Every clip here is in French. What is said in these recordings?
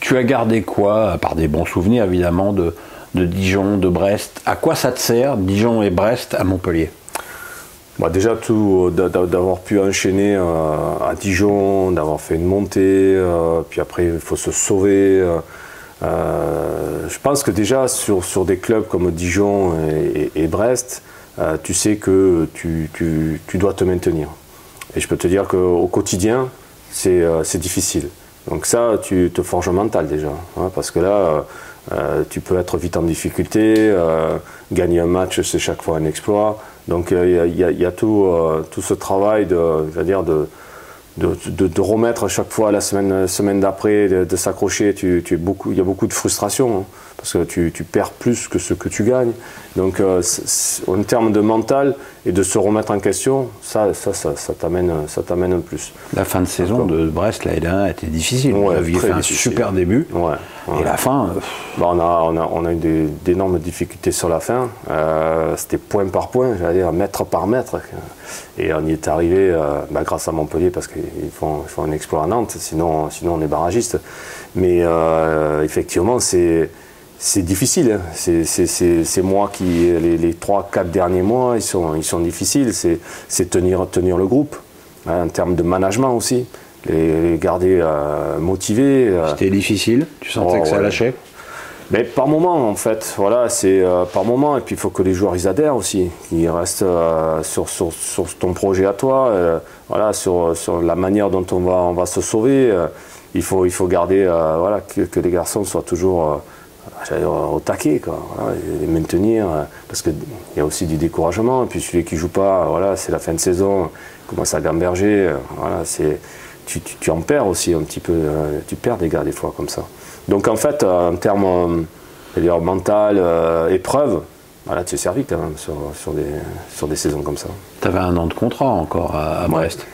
tu, as gardé quoi, à part des bons souvenirs évidemment, de, de Dijon, de Brest? À quoi ça te sert, Dijon et Brest, à Montpellier? Bah déjà tout d'avoir pu enchaîner à Dijon, d'avoir fait une montée, puis après il faut se sauver. Euh, je pense que déjà sur, sur, des clubs comme Dijon et, Brest, euh, tu sais que tu, tu, tu, dois te maintenir. Et je peux te dire qu'au quotidien, euh, c'est difficile. Donc ça, tu te forges mental déjà. Hein, parce que là, tu peux être vite en difficulté. gagner un match, c'est chaque fois un exploit. Donc il y, y, a tout, tout ce travail de, dire de, de, remettre à chaque fois la semaine, semaine d'après, de, s'accrocher, tu, tu il y a beaucoup de frustration hein, parce que tu, tu, perds plus que ce que tu gagnes. Donc, euh, en termes de mental et de se remettre en question, ça, ça, ça, ça t'amène, ça t'amène un plus. La fin de saison de Brest l'année dernière était difficile. Ouais, Vous fait un super début. Ouais, Et la fin. Euh, bah, on, a, on, a, on a eu d'énormes difficultés sur la fin. Euh, c'était point par point, j'allais dire mètre par mètre. Et on y est arrivé bah, grâce à Montpellier parce qu'ils font, font, un exploit à Nantes, sinon, sinon on est barragiste. Mais effectivement, c'est. C'est difficile, hein. c'est moi qui, les, trois, 3-4 derniers mois, ils sont, ils sont difficiles, c'est tenir, tenir le groupe, hein, en termes de management aussi, les, garder euh, motivés. C'était difficile? Tu sentais que ça oh, lâchait? Mais par moment, en fait, voilà, c'est euh, par moment. Et puis il faut que les joueurs ils adhèrent aussi, qu'ils restent euh, sur, sur, sur, ton projet à toi, euh, voilà, sur, sur, la manière dont on va, on va se sauver. il, faut, il faut garder, voilà, que, que, les garçons soient toujours au taquet, quoi, voilà, les maintenir, parce qu'il y a aussi du découragement. Et puis celui qui joue pas, voilà, c'est la fin de saison, commence à gamberger, voilà, c'est, tu, tu, tu, en perds aussi un petit peu, tu perds des gars des fois comme ça. Donc en fait, euh, en termes euh, mental, euh, épreuve, voilà, tu es servi quand même sur, sur, des, sur des saisons comme ça. Tu avais un an de contrat encore à, Brest.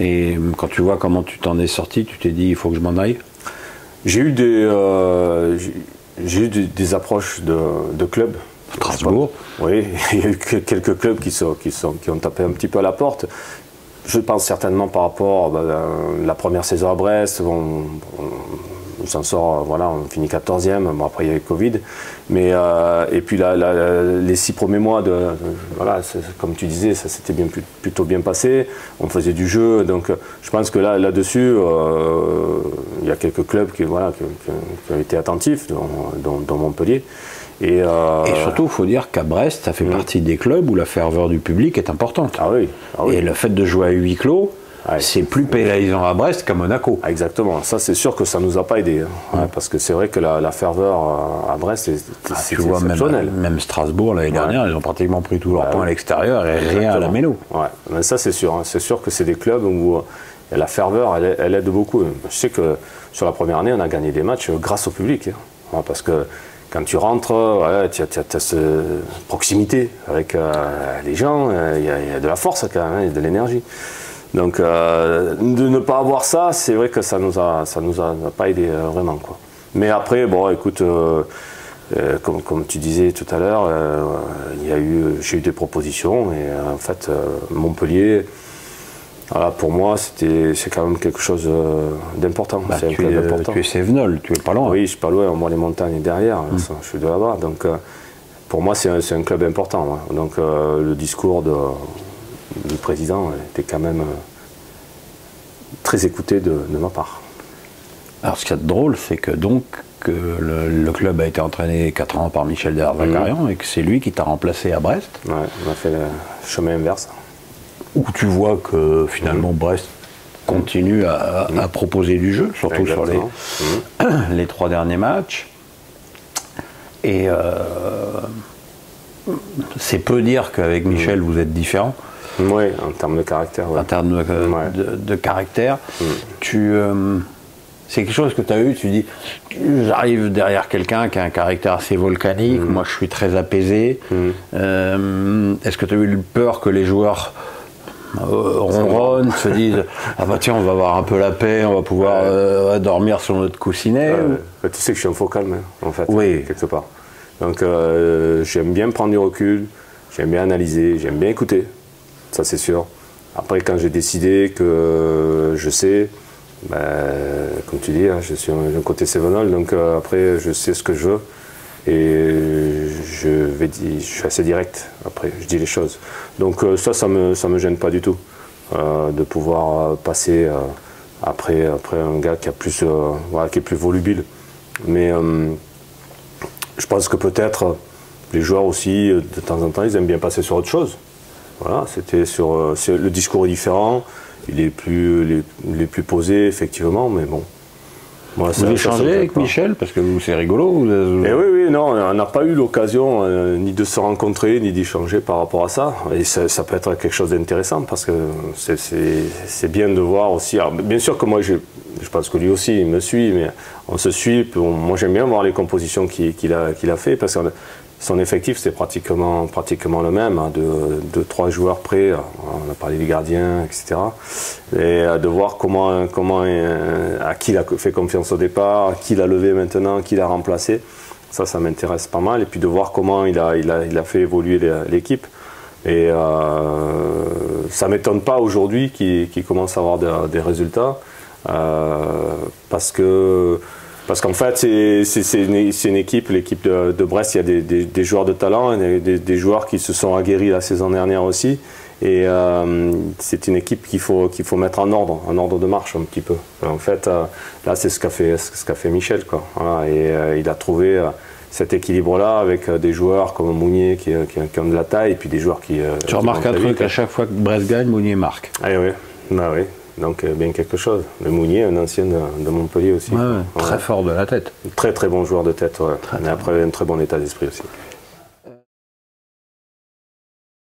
Et quand tu vois comment tu t'en es sorti, tu t'es dit il faut que je m'en aille? J'ai eu des, j'ai eu des, approches de, de clubs. Strasbourg Oui, il y a eu quelques clubs qui, sont, qui, sont, qui ont tapé un petit peu à la porte. Je pense certainement par rapport à bah, la première saison à Brest, on s'en sort, voilà, on finit 14e, bon après il y a eu Covid, mais euh, et puis les six premiers mois, de, voilà, comme tu disais, ça s'était bien, plutôt bien passé, on faisait du jeu, donc je pense que là, là-dessus, euh, il y a quelques clubs qui, voilà, qui, ont été attentifs, dont, Montpellier. Euh, et, surtout, il faut dire qu'à Brest, ça fait mm. partie des clubs où la ferveur du public est importante. Ah oui. Ah oui. Et le fait de jouer à huis clos, c'est plus pénalisant à Brest qu'à Monaco. Ah, exactement. Ça, c'est sûr que ça ne nous a pas aidé. Hein. parce que c'est vrai que la, ferveur euh, à Brest, c'est ah. Même, même Strasbourg, l'année dernière, ils ont pratiquement pris tous leurs points à l'extérieur et rien à la mélo. Ouais. Mais ça, c'est sûr. Hein. C'est sûr que c'est des clubs où euh, la ferveur, elle, aide beaucoup. Je sais que sur la première année, on a gagné des matchs grâce au public. Hein. Parce que quand tu rentres, tu as, cette proximité avec euh, les gens, il y, a de la force quand même, de l'énergie. Donc euh, de ne pas avoir ça, c'est vrai que ça nous a, ça nous a, pas aidé euh, vraiment quoi. Mais après, bon, écoute, euh, comme, comme, tu disais tout à l'heure, il y a eu, j'ai eu des propositions et en fait Montpellier, voilà, pour moi, c'était, c'est quand même quelque chose d'important. Bah, tu, tu es Sévenol, tu es pas loin. Oui, je suis pas loin, moi les montagnes derrière, hum. je suis de là-bas. Donc pour moi, c'est un, un, club important. Donc le discours de le président était quand même euh, très écouté de, ma part. Alors ce qui est drôle, c'est que donc que le, club a été entraîné 4 ans par Michel Derzakarian mhm. et que c'est lui qui t'a remplacé à Brest. Ouais, on a fait le chemin inverse. Où tu vois que finalement mhm. Brest continue à, mhm. proposer du jeu, surtout sur les, les trois derniers matchs. Et euh, c'est peu dire qu'avec Michel vous êtes différent. Oui, en termes de caractère. En termes de, caractère. Mm. Tu, euh, c'est quelque chose que tu as eu, tu dis, j'arrive derrière quelqu'un qui a un caractère assez volcanique, mm. moi je suis très apaisé. Mm. Euh, est-ce que tu as eu peur que les joueurs euh, ronronnent, se disent Ah bah tiens, on va avoir un peu la paix, on va pouvoir dormir sur notre coussinet Tu sais que je suis un faux calme, hein, en fait, oui. quelque part. Donc j'aime bien prendre du recul, j'aime bien analyser, j'aime bien écouter ça c'est sûr. Après, quand j'ai décidé que je sais, ben, comme tu dis, hein, je suis un côté Sévenol, donc après je sais ce que je veux et je, suis assez direct après, je dis les choses. Donc ça, ça me, ça me gêne pas du tout de pouvoir passer après, après un gars qui, a plus, qui est plus volubile. Mais je pense que peut-être les joueurs aussi, de temps en temps, ils aiment bien passer sur autre chose. Voilà, c'était sur euh, le discours est différent, il est plus, plus posé effectivement, mais bon. Moi, vous échangez avec Michel parce que c'est rigolo. Eh oui, oui, non, on n'a pas eu l'occasion euh, ni de se rencontrer ni d'échanger par rapport à ça. Et ça, peut être quelque chose d'intéressant parce que c'est bien de voir aussi. bien sûr que moi, je, je pense que lui aussi il me suit, mais on se suit. moi, j'aime bien voir les compositions qu'il a, qu'il a fait parce que son effectif, c'est pratiquement, pratiquement le même, hein, de, trois joueurs près. On a parlé du gardien, etc. Et euh, de voir comment, comment, euh, à qui il a fait confiance au départ, qui l'a levé maintenant, qui l'a remplacé. Ça, ça m'intéresse pas mal. Et puis de voir comment il a, il a, il a fait évoluer l'équipe. Et euh, ça ne m'étonne pas aujourd'hui qu'il commence à avoir des résultats. parce que parce qu'en fait, c'est une, équipe, l'équipe de, Brest, il y a des, joueurs de talent, des, des, joueurs qui se sont aguerris la saison dernière aussi. Et euh, c'est une équipe qu'il faut, qu'il faut mettre en ordre, en ordre de marche un petit peu. En fait, euh, là, c'est ce qu'a fait, ce qu'a fait Michel. Quoi. et euh, il a trouvé cet équilibre-là avec des joueurs comme Mounier qui, qui, ont de la taille et puis des joueurs qui. tu remarques un truc, à chaque fois que Brest gagne, Mounier marque. Ah oui, bah oui. Donc euh, bien quelque chose. Le Mounier, un ancien de, Montpellier aussi. très fort de la tête. Très très bon joueur de tête, ouais. mais après un très bon état d'esprit aussi.